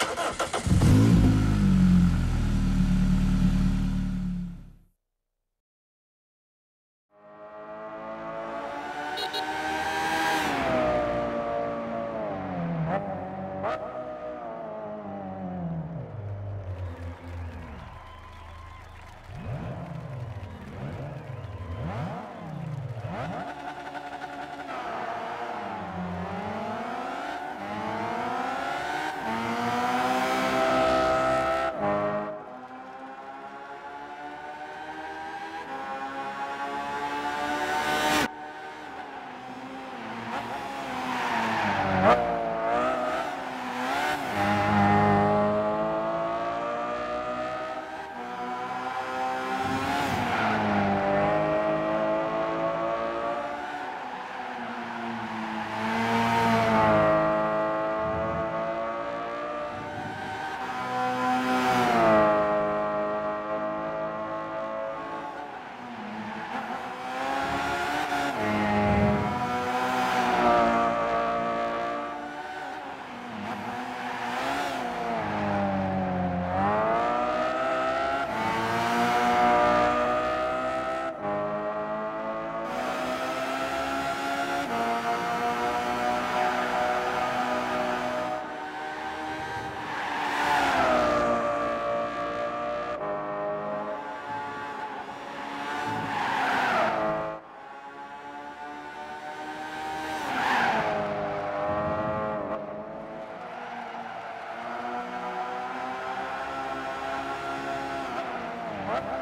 Beep, beep. What?